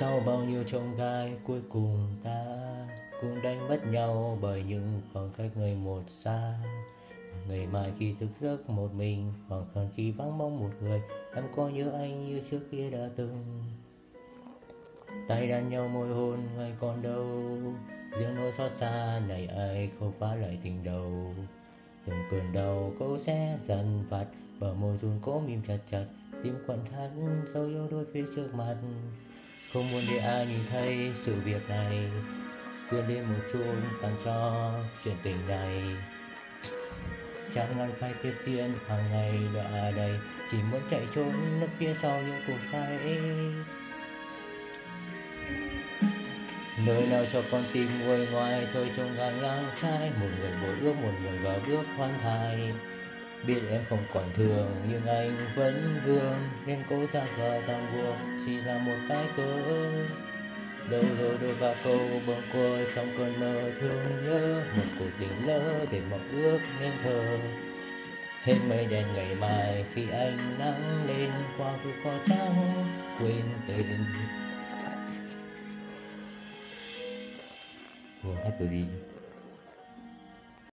sau bao nhiêu trông gai, cuối cùng ta cũng đánh mất nhau bởi những khoảng cách người một xa. Ngày mai khi thức giấc một mình, hoặc còn khi vắng bóng một người, em có nhớ anh như trước kia đã từng. Tay đan nhau môi hôn ngày còn đâu. Giữa nỗi xót xa này ai không phá lại tình đầu. Từng cơn đau cố sẽ dần vặt bờ môi run cố mím chặt chặt tim quặn thắt dấu yêu đôi phía trước mặt không muốn để ai nhìn thấy sự việc này. Quên đi một chút tặng cho chuyện tình này. Chẳng ngăn phải tiếp diễn hàng ngày đã ở đây, chỉ muốn chạy trốn nấp phía sau những cuộc say. Nơi nào cho con tim nguôi ngoài, thôi trông ngang lang trai, một người một ước một người vào bước hoan thai biết em không còn thường nhưng anh vẫn vương. Nên cố ra và ràng buộc chỉ là một cái cớ. Đâu rồi đôi ba câu bâng quơ trong cơn mơ thương nhớ. Một cuộc tình lỡ để mộng ước nên thờ. Hết mây đen ngày mai khi anh nắng lên qua cứ có trắng quên tên. Well, happily